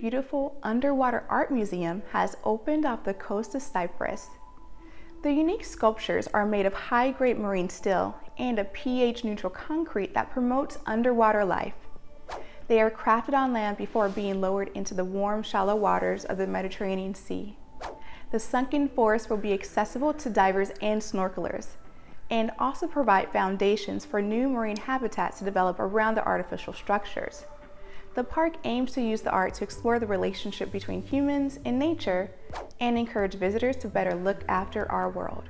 beautiful underwater art museum has opened off the coast of Cyprus. The unique sculptures are made of high-grade marine steel and a pH-neutral concrete that promotes underwater life. They are crafted on land before being lowered into the warm, shallow waters of the Mediterranean Sea. The sunken forest will be accessible to divers and snorkelers, and also provide foundations for new marine habitats to develop around the artificial structures. The park aims to use the art to explore the relationship between humans and nature and encourage visitors to better look after our world.